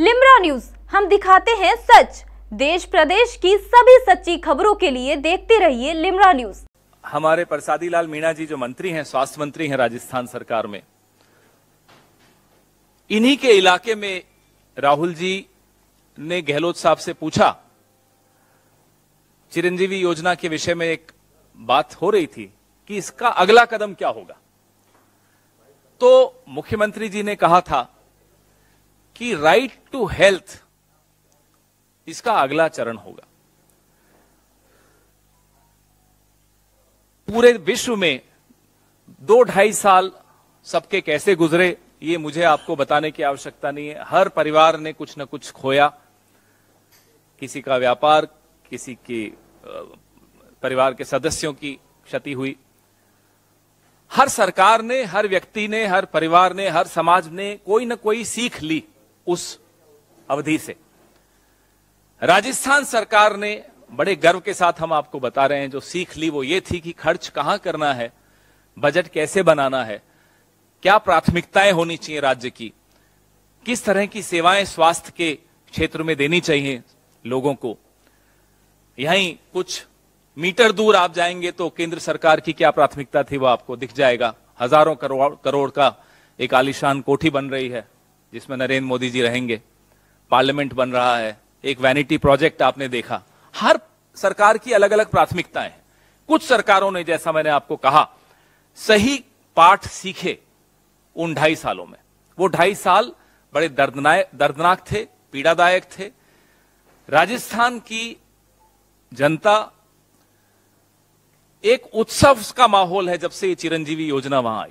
Limra news, हम दिखाते हैं सच। देश प्रदेश की सभी सच्ची खबरों के लिए देखते रहिए लिमरा न्यूज़। हमारे प्रसादी लाल मीणा जी जो मंत्री हैं, स्वास्थ्य मंत्री हैं राजस्थान सरकार में। इन्हीं के इलाके में राहुल जी ने गहलोत साहब से पूछा, चिरंजीवी योजना के विषय में एक बात हो रही थी कि इसका अगला कदम क्या होगा? तो मुख्यमंत्री जी ने कहा था कि राइट टू हेल्थ इसका अगला चरण होगा। पूरे विश्व में दो ढाई साल सबके कैसे गुजरे, ये मुझे आपको बताने की आवश्यकता नहीं है। हर परिवार ने कुछ न कुछ खोया। किसी का व्यापार, किसी के परिवार के सदस्यों की क्षति हुई। हर सरकार ने, हर व्यक्ति ने, हर परिवार ने, हर समाज ने कोई ना कोई सीख ली। उस अवधि से। राजस्थान सरकार ने बड़े गर्व के साथ हम आपको बता रहे हैं, जो सीख ली वो ये थी कि खर्च कहाँ करना है, बजट कैसे बनाना है, क्या प्राथमिकताएँ होनी चाहिए राज्य की, किस तरह की सेवाएँ स्वास्थ्य के क्षेत्र में देनी चाहिए लोगों को। यहीं कुछ मीटर दूर आप जाएँगे तो केंद्र सरकार की क्या प्राथमिकता थी वो आपको दिख जाएगा। हज़ारों करोड़ करोड़ का एक आलिशान कोठी बन रही है। जिसमें नरेंद्र मोदी जी रहेंगे, पार्लियामेंट बन रहा है, एक वैनिटी प्रोजेक्ट आपने देखा। हर सरकार की अलग अलग प्राथमिकताएँ कुछ सरकारों ने, जैसा मैंने आपको कहा, सही पाठ सीखे उन ढाई सालों में। वो ढाई साल बड़े दर्दनाक थे, पीड़ादायक थे। राजस्थान की जनता एक उत्सव का माहौल है जब से ये चिरंजीवी योजना वहाँ आई।